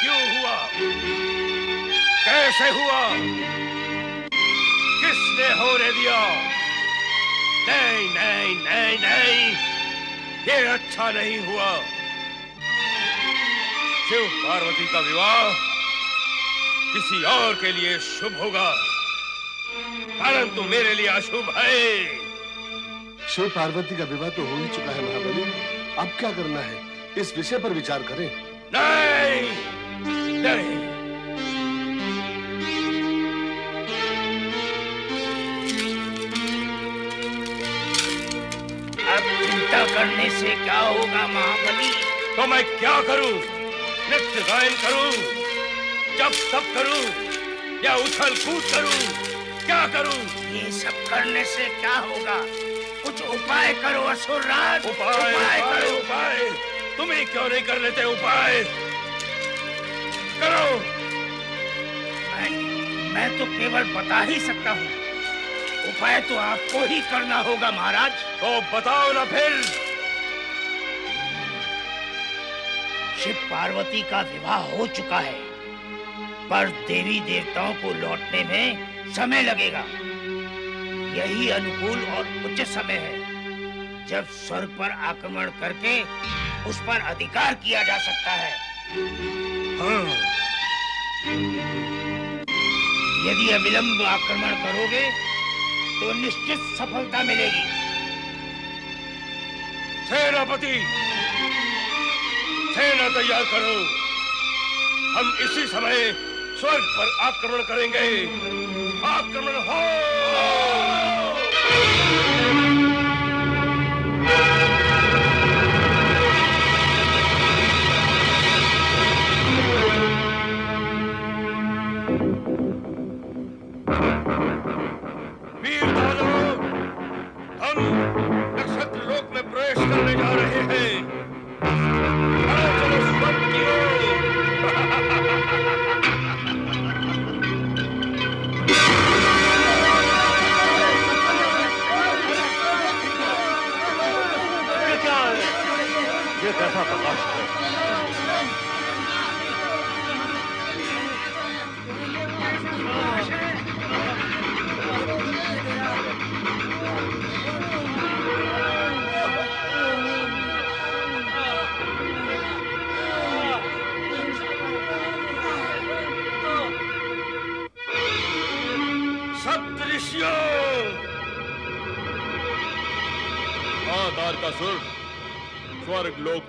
क्यों हुआ? कैसे हुआ? किसने होने दिया? नहीं नहीं नहीं नहीं। ये अच्छा नहीं हुआ। शिव पार्वती का विवाह किसी और के लिए शुभ होगा? परंतु मेरे लिए अशुभ है। शिव पार्वती का विवाह तो हो ही चुका है महाबली। अब क्या करना है? इस विषय पर विचार करें। नहीं होगा महाबली। तो मैं क्या करूँ? नृत्य गायन करूँ? जब सब करूँ? या उछल कूद करूँ? क्या करूँ? ये सब करने से क्या होगा? कुछ उपाय करो असुरराज उपाय उपाय करो। उपाय। तुम ही क्यों नहीं कर लेते उपाय? करो। मैं, मैं तो केवल बता ही सकता हूँ। उपाय तो आपको ही करना होगा महाराज। तो बताओ ना फिर। शिव पार्वती का विवाह हो चुका है। पर देवी देवताओं को लौटने में समय लगेगा। यही अनुकूल और उचित समय है। जब स्वर्ग पर आक्रमण करके उस पर अधिकार किया जा सकता है। हाँ। यदि अविलंब आक्रमण करोगे तो निश्चित सफलता मिलेगी। सेनापति! सेना तैयार करो। हम इसी समय स्वर्ग पर आक्रमण करेंगे। आक्रमण हो!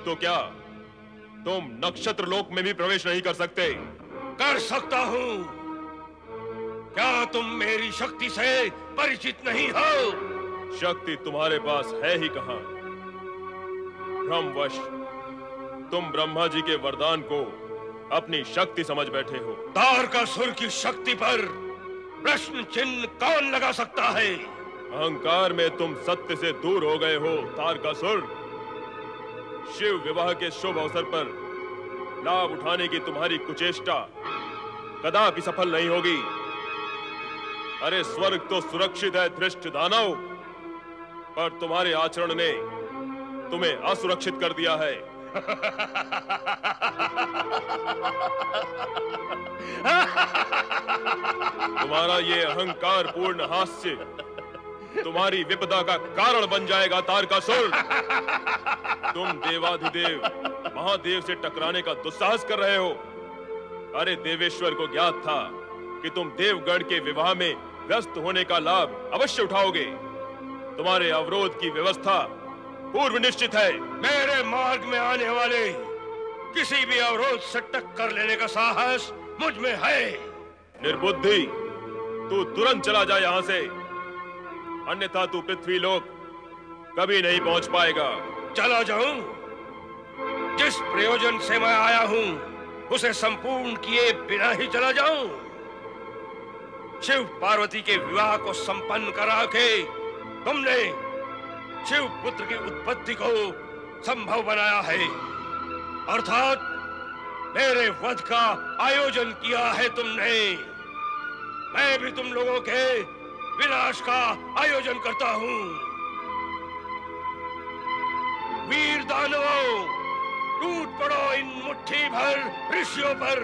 तो क्या तुम नक्षत्र लोक में भी प्रवेश नहीं कर सकते? कर सकता हूँ। क्या तुम मेरी शक्ति से परिचित नहीं हो? शक्ति तुम्हारे पास है ही कहाँ? भ्रमवश तुम ब्रह्मा जी के वरदान को अपनी शक्ति समझ बैठे हो। तार का सुर की शक्ति पर प्रश्न चिन्ह कौन लगा सकता है? अहंकार में तुम सत्य से दूर हो गए हो तारकासुर शिव विवाह के शुभ अवसर पर लाभ उठाने की तुम्हारी कुचेष्टा कदापि सफल नहीं होगी। अरे स्वर्ग तो सुरक्षित है, धृष्ट दानव। पर तुम्हारे आचरण ने तुम्हें असुरक्षित कर दिया है। तुम्हारा ये अहंकार पूर्ण हास्य तुम्हारी विपदा का कारण बन जाएगा तारकासुर तुम देवाधिदेव महादेव से टकराने का दुस्साहस कर रहे हो। अरे देवेश्वर को ज्ञात था कि तुम देवगढ़ के विवाह में व्यस्त होने का लाभ अवश्य उठाओगे। तुम्हारे अवरोध की व्यवस्था पूर्व निश्चित है। मेरे मार्ग में आने वाले किसी भी अवरोध से टक्कर लेने का साहस मुझमें है। निर्बुद्धि तू तुरंत चला जा यहाँ से। अन्यथा तू पृथ्वी लोक कभी नहीं पहुँच पाएगा। चला जाऊँ। जिस प्रयोजन से मैं आया हूँ, उसे संपूर्ण किए बिना ही चला जाऊँ। शिव पार्वती के विवाह को संपन्न करा के तुमने शिव पुत्र की उत्पत्ति को संभव बनाया है। अर्थात मेरे वध का आयोजन किया है तुमने। मैं भी तुम लोगों के विनाश का आयोजन करता हूँ। वीर दानवों टूट पड़ो इन मुट्ठी भर ऋषियों पर।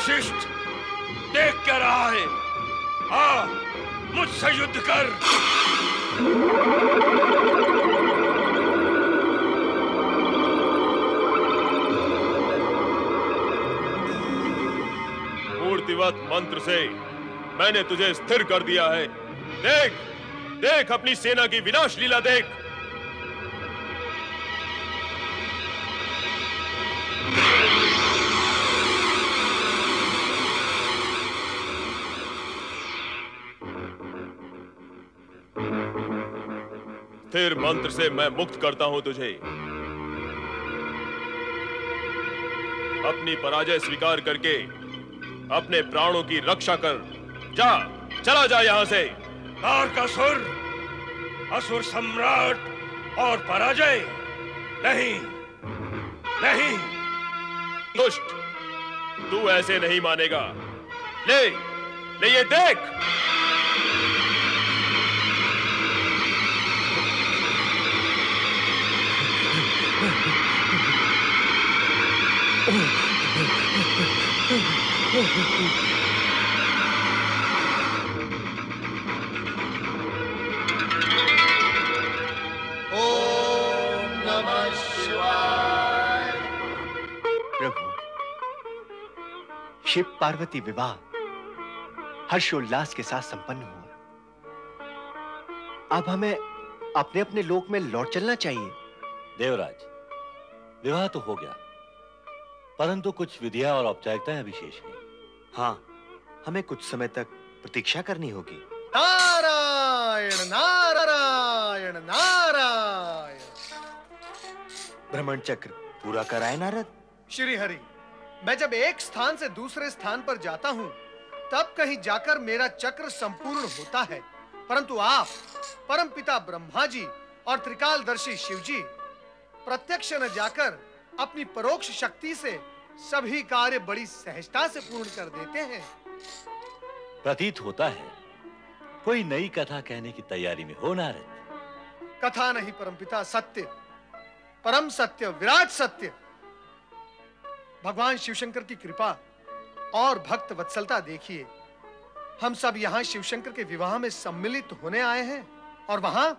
वशिष्ठ, देख क्या रहा है आ मुझसे युद्ध कर। मूर्तिवत मंत्र से मैंने तुझे स्थिर कर दिया है। देख देख अपनी सेना की विनाश लीला देख। स्थिर मंत्र से मैं मुक्त करता हूँ तुझे। अपनी पराजय स्वीकार करके अपने प्राणों की रक्षा कर। जा चला जा यहाँ से। तारकासुर असुर सम्राट और पराजय। नहीं नहीं। दुष्ट तू ऐसे नहीं मानेगा। ले ले ये देख। शिव पार्वती विवाह हर्षोल्लास के साथ संपन्न हुआ। अब हमें अपने अपने लोक में लौट चलना चाहिए। देवराज, विवाह तो हो गया, परंतु कुछ विधियाँ और औपचारिकताएँ अभी शेष हैं। हाँ हमें कुछ समय तक प्रतीक्षा करनी होगी। नारायण नारायण नारायण। भ्रमण चक्र पूरा कराए नारद? श्री हरि मैं जब एक स्थान से दूसरे स्थान पर जाता हूँ तब कहीं जाकर मेरा चक्र संपूर्ण होता है। परंतु आप परमपिता ब्रह्मा जी और त्रिकालदर्शी शिव जी प्रत्यक्ष न जाकर अपनी परोक्ष शक्ति से सभी कार्य बड़ी सहजता से पूर्ण कर देते हैं। प्रतीत होता है कोई नई कथा कहने की तैयारी में हो नारद कथा नहीं परमपिता सत्य। परम सत्य विराट सत्य। भगवान शिवशंकर की कृपा और भक्त वत्सलता देखिए। हम सब यहाँ शिवशंकर के विवाह में सम्मिलित होने आए हैं और वहाँ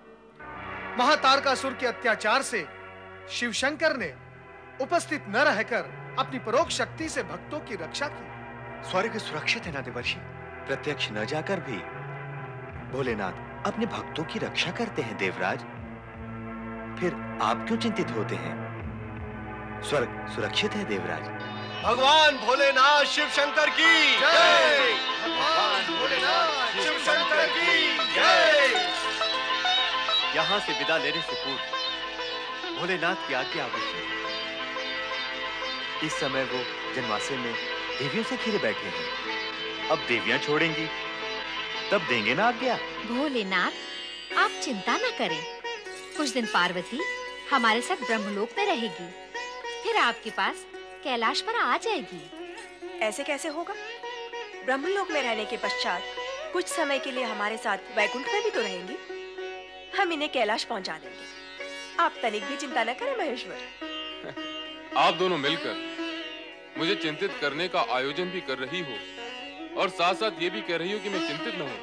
महातारकासुर के अत्याचार से शिवशंकर ने उपस्थित न रहकर अपनी परोक्ष शक्ति से भक्तों की रक्षा की। स्वर्ग सुरक्षित है ना देवर्षि प्रत्यक्ष न जाकर भी। भोलेनाथ अपने भक्तों की रक्षा करते हैं देवराज। फिर आप क्यों चिंतित होते हैं? स्वर्ग सुरक्षित है देवराज। भगवान भोलेनाथ शिव शंकर की जय! भगवान भोलेनाथ शिव शंकर की जय! यहाँ से विदा लेने से पूर्व भोलेनाथ की आज्ञा आवश्यक है इस समय वो जनवासे में देवियों से घिरे बैठे हैं। अब देवियाँ छोड़ेंगी। तब देंगे ना आज्ञा? भोलेनाथ आप चिंता न करें। कुछ दिन पार्वती हमारे साथ ब्रह्मलोक में रहेगी। फिर आपके पास कैलाश पर आ जाएगी। ऐसे कैसे होगा? ब्रह्मलोक में रहने के पश्चात कुछ समय के लिए हमारे साथ वैकुंठ में भी तो रहेंगी। हम इन्हें कैलाश पहुँचा देंगे। आप तनिक भी चिंता न करें महेश्वर। आप दोनों मिलकर मुझे चिंतित करने का आयोजन भी कर रही हो और साथ साथ ये भी कह रही हो कि मैं चिंतित न हूँ।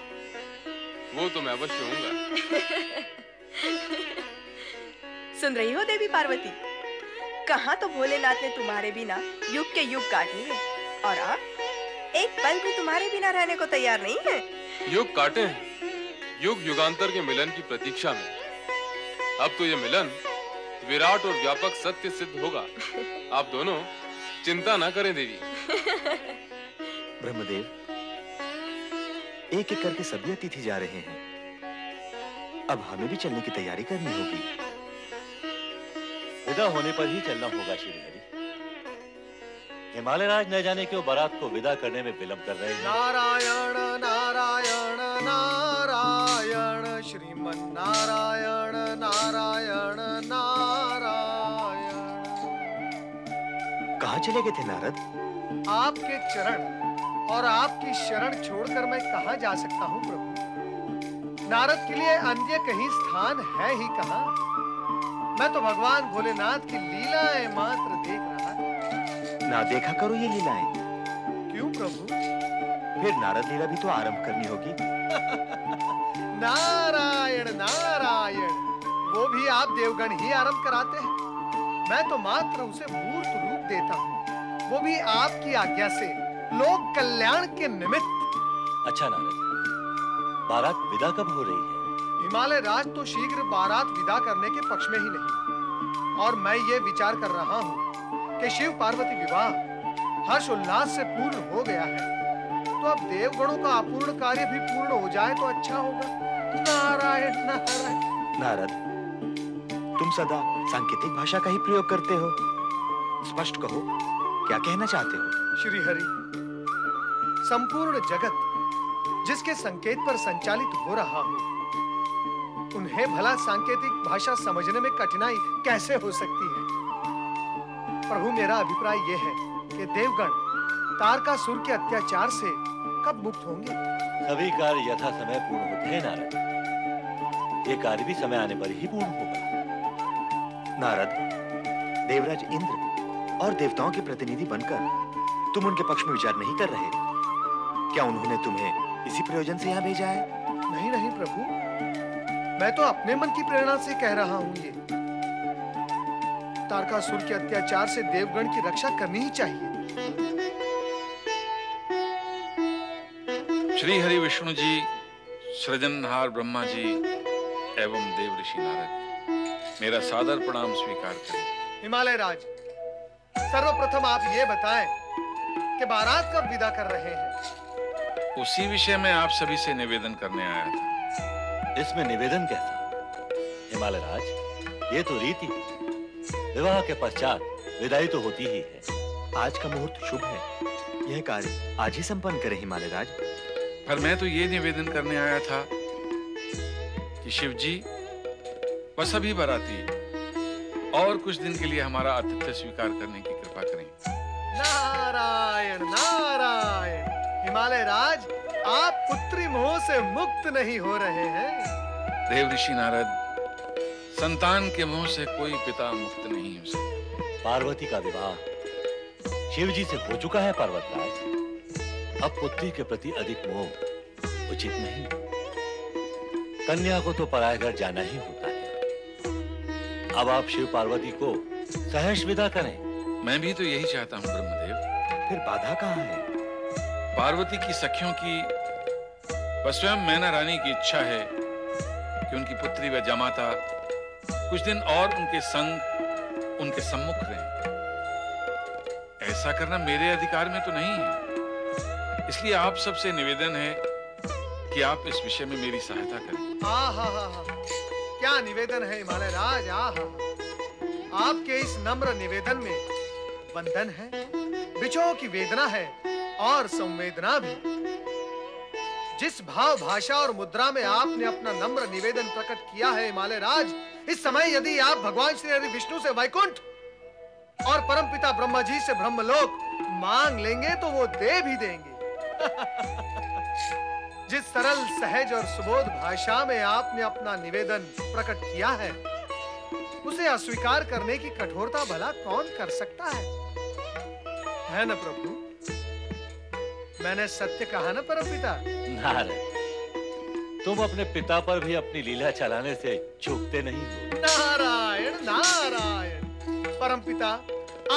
वो तो मैं अवश्य होऊँगा। सुन रही हो देवी पार्वती? कहा तो भोलेनाथ ने तुम्हारे बिना युग के युग काट लिए और आप एक पल भी तुम्हारे बिना रहने को तैयार नहीं है। युग काटे हैं। युग युगांतर के मिलन की प्रतीक्षा में। अब तो ये मिलन विराट और व्यापक सत्य सिद्ध होगा। आप दोनों चिंता ना करें देवी। ब्रह्मदेव एक एक करके सभी अतिथि जा रहे हैं। अब हमें भी चलने की तैयारी करनी होगी। विदा होने पर ही चलना होगा श्री हरि हिमालय राज न जाने क्यों बारात को विदा करने में विलंब कर रहे हैं? नारायण नारायण नारायण श्रीमन नारायण नारायण नारायण। कहाँ चले गए थे नारद। आपके चरण और आपकी शरण छोड़कर मैं कहाँ जा सकता हूँ प्रभु? नारद के लिए अन्य कहीं स्थान है ही कहाँ? मैं तो भगवान भोलेनाथ की लीलाएँ मात्र देख रहा था। ना देखा करो ये लीलाएँ। क्यों प्रभु? फिर नारद लीला भी तो आरंभ करनी होगी। नारायण नारायण वो भी आप देवगण ही आरंभ कराते हैं। मैं तो मात्र उसे मूर्त देता हूँ। वो भी आपकी आज्ञा से लोक कल्याण के निमित्त। अच्छा नारद। बारात विदा कब हो रही है? हिमालय राज तो शीघ्र बारात विदा करने के पक्ष में ही नहीं। और मैं ये विचार कर रहा हूँ कि शिव पार्वती विवाह हर्ष उल्लास से पूर्ण हो गया है। तो अब देवगणों का अपूर्ण कार्य भी पूर्ण हो जाए तो अच्छा होगा। नारायण नारायण। नारद तुम सदा सांकेतिक भाषा का ही प्रयोग करते हो। स्पष्ट कहो क्या कहना चाहते हो? श्री हरि संपूर्ण जगत जिसके संकेत पर संचालित हो रहा हो उन्हें भला सांकेतिक भाषा समझने में कठिनाई कैसे हो सकती है? प्रभु मेरा अभिप्राय यह है कि देवगण तारकासुर के अत्याचार से कब मुक्त होंगे? सभी कार्य यथा समय पूर्ण होते हैं नारद। ये कार्य भी समय आने पर ही पूर्ण होगा। नारद देवराज इंद्र और देवताओं के प्रतिनिधि बनकर तुम उनके पक्ष में विचार नहीं कर रहे। क्या उन्होंने तुम्हें इसी प्रयोजन से यहाँ भेजा है? नहीं नहीं प्रभु। मैं तो अपने मन की प्रेरणा से कह रहा हूँ ये। तारकासुर के अत्याचार से देवगण की रक्षा करनी ही चाहिए। श्री हरि विष्णु जी सृजनहार ब्रह्मा जी एवं देव ऋषि नारद मेरा सादर प्रणाम स्वीकार करें। हिमालय राज सर्वप्रथम आप ये बताएँ कि बारात कब विदा कर रहे हैं? उसी विषय में आप सभी से निवेदन करने आया था। इसमें निवेदन कैसा? हिमालय राज ये तो रीति है। विवाह के पश्चात विदाई तो होती ही है। आज का मुहूर्त शुभ है। यह कार्य आज ही संपन्न करें हिमालय राज। पर मैं तो ये निवेदन करने आया था कि शिव जी व सभी बाराती और कुछ दिन के लिए हमारा आतिथ्य स्वीकार करने की कृपा करें। नारायण नारायण। हिमालय राज आप पुत्री मोह से मुक्त नहीं हो रहे हैं। देव ऋषि नारद संतान के मुँह से कोई पिता मुक्त नहीं हो सकता। पार्वती का विवाह शिव जी से हो चुका है पर्वतराज अब पुत्री के प्रति अधिक मोह उचित नहीं। कन्या को तो पराय घर जाना ही होता। है अब आप शिव पार्वती को सहर्ष विदा करें। मैं भी तो यही चाहता हूँ ब्रह्मदेव। फिर बाधा कहाँ है? पार्वती की सखियों की स्वयं मैना रानी की इच्छा है कि उनकी पुत्री व जमाता कुछ दिन और उनके संग उनके सम्मुख रहें। ऐसा करना मेरे अधिकार में तो नहीं है। इसलिए आप सबसे निवेदन है कि आप इस विषय में मेरी सहायता करें। हा हा हा हा। क्या निवेदन है हिमालय राज आ हा आपके इस नम्र निवेदन में बंधन है बिछो की वेदना है और संवेदना भी। जिस भाव भाषा और मुद्रा में आपने अपना नम्र निवेदन प्रकट किया है हिमालय राज, इस समय यदि आप भगवान श्री हरि विष्णु से वैकुंठ और परमपिता ब्रह्मा जी से ब्रह्मलोक मांग लेंगे तो वो दे भी देंगे। जिस सरल सहज और सुबोध भाषा में आपने अपना निवेदन प्रकट किया है उसे अस्वीकार करने की कठोरता भला कौन कर सकता है? है न प्रभु? मैंने सत्य कहा ना परमपिता? नारायण तुम अपने पिता पर भी अपनी लीला चलाने से चूकते नहीं हो। नारायण नारायण। परमपिता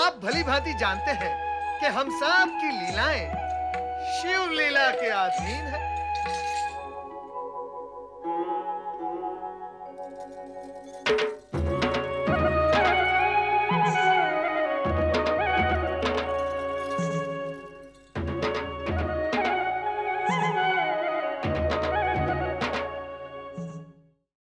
आप भली भांति जानते हैं कि हम सब की लीलाएँ शिव लीला के अधीन है।